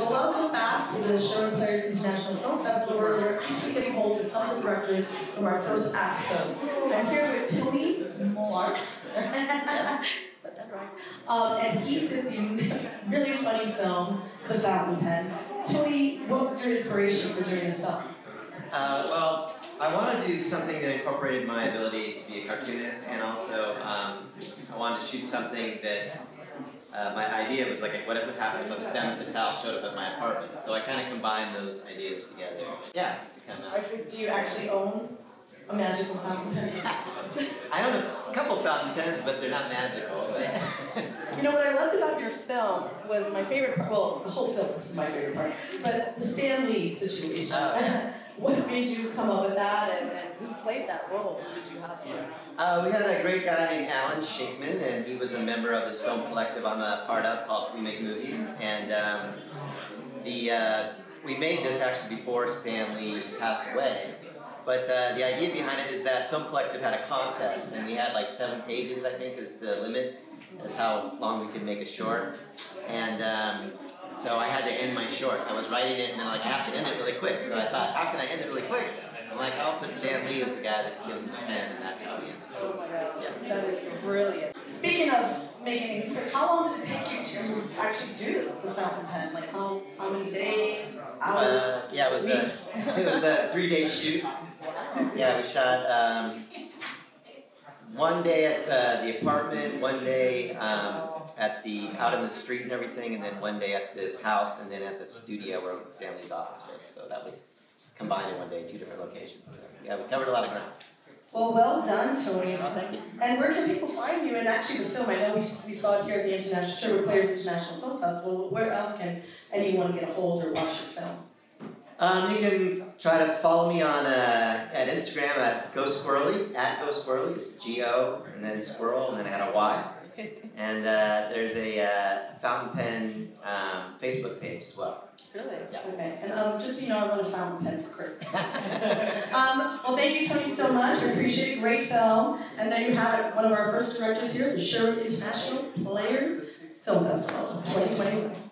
Well, welcome back to the Sherwood Players International Film Festival, where we're actually getting hold of some of the directors from our first act films. I'm here with that right. Um, and he did the really funny film, The Fountain Pen. Tony, what was your inspiration for doing this film? Uh, well, I wanted to do something that incorporated my ability to be a cartoonist, and also um, I wanted to shoot something that uh, my idea was like, what would happen if a femme fatale showed up at my apartment? So I kind of combined those ideas together. Yeah, to come out. Do you actually own a magical fountain pen? I own a couple fountain pens, but they're not magical. you know what I loved about your film was my favorite part. Well, the whole film was my favorite part, but the Stan Lee situation. Oh. what made you come up with that, and, and who played that role? Who did you have here? Uh, we had a great guy named Alan Shankman, and he was a member of this film collective I'm a part of called We Make Movies, and um, the uh, we made this actually before Stan Lee passed away. But uh, the idea behind it is that Film Collective had a contest, and we had like seven pages, I think, is the limit, as how long we could make a short. And um, so I had to end my short. I was writing it, and then like I have to end it really quick. So I thought, how can I end it really quick? I'm like, I'll put Stan Lee as the guy that gives the pen, and that's how we end. Oh my gosh, yeah. that is brilliant. Speaking of making things quick, how long did it take you to actually do the fountain pen? Like how how many days, hours? Uh, yeah, it was a it was a three day shoot. Yeah, we shot um, one day at uh, the apartment, one day um, at the out in the street and everything, and then one day at this house, and then at the studio where Stan Lee's office was. So that was combined in one day, two different locations. So yeah, we covered a lot of ground. Well, well done, Tony. Oh, thank you. And where can people find you? And actually, the film, I know we, we saw it here at the International Sherwood Players International Film Festival. Where else can anyone get a hold or watch your film? Um, you can try to follow me on uh, at Instagram at Go Squirrely, at Go Squirrely. It's G O and then squirrel and then add a Y. and uh, there's a uh, fountain pen um, Facebook page as well. Really? Yeah. Okay. And um, just so you know, I want a fountain pen for Christmas. um, well, thank you, Tony, so much. We appreciate it. Great film. And there you have it. One of our first directors here, the Sherwood International Players Film Festival 2021. Thank you.